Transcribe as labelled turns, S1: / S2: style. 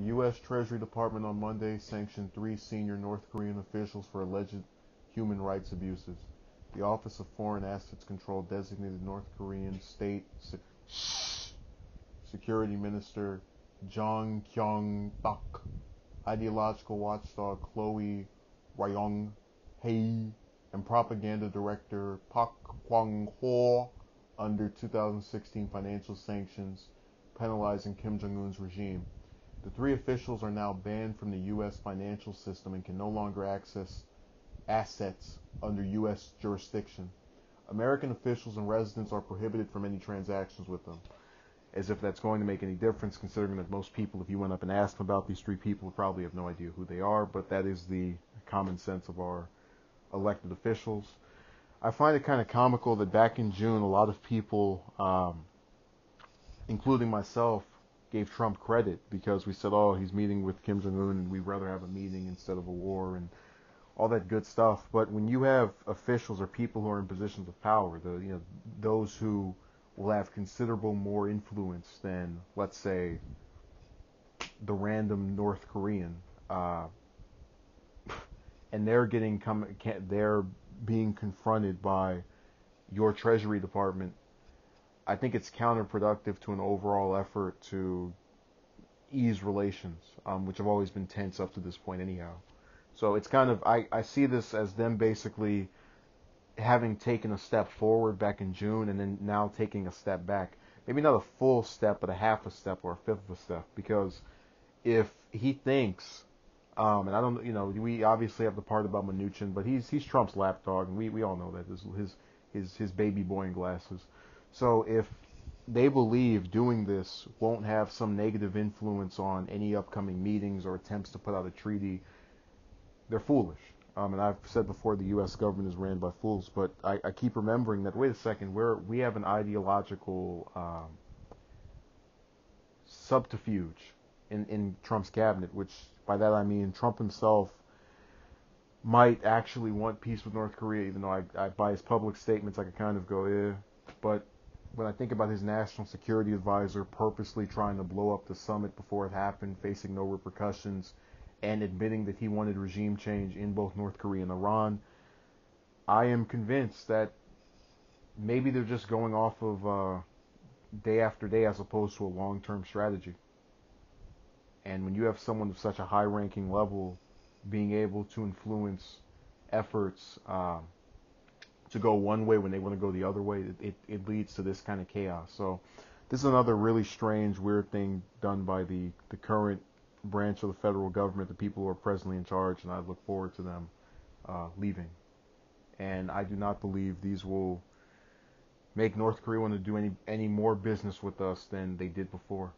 S1: The U.S. Treasury Department on Monday sanctioned three senior North Korean officials for alleged human rights abuses. The Office of Foreign Assets Control designated North Korean State Security Minister Jong Kyung Bak, ideological watchdog Choe Ryong Hae, and propaganda director Pak Kwang-ho under 2016 financial sanctions penalizing Kim Jong-un's regime. The three officials are now banned from the U.S. financial system and can no longer access assets under U.S. jurisdiction. American officials and residents are prohibited from any transactions with them. As if that's going to make any difference, considering that most people, if you went up and asked them about these three people, probably have no idea who they are, but that is the common sense of our elected officials. I find it kind of comical that back in June, a lot of people, um, including myself, gave Trump credit because we said, "Oh, he's meeting with Kim Jong Un, and we'd rather have a meeting instead of a war," and all that good stuff. But when you have officials or people who are in positions of power, the you know those who will have considerable more influence than, let's say, the random North Korean, uh, and they're getting come they're being confronted by your Treasury Department I think it's counterproductive to an overall effort to ease relations, um, which have always been tense up to this point, anyhow. So it's kind of I, I see this as them basically having taken a step forward back in June and then now taking a step back. Maybe not a full step, but a half a step or a fifth of a step. Because if he thinks, um, and I don't, you know, we obviously have the part about Mnuchin, but he's he's Trump's lapdog, and we, we all know that his his his, his baby boy in glasses. So if they believe doing this won't have some negative influence on any upcoming meetings or attempts to put out a treaty, they're foolish. Um, and I've said before the U.S. government is ran by fools, but I, I keep remembering that. Wait a second, we're we have an ideological um, subterfuge in in Trump's cabinet, which by that I mean Trump himself might actually want peace with North Korea, even though I, I by his public statements I could kind of go, yeah, But when I think about his national security advisor purposely trying to blow up the summit before it happened, facing no repercussions, and admitting that he wanted regime change in both North Korea and Iran, I am convinced that maybe they're just going off of uh, day after day as opposed to a long term strategy. And when you have someone of such a high ranking level being able to influence efforts, um, to go one way when they want to go the other way, it, it, it leads to this kind of chaos. So this is another really strange, weird thing done by the, the current branch of the federal government, the people who are presently in charge, and I look forward to them uh, leaving. And I do not believe these will make North Korea want to do any any more business with us than they did before.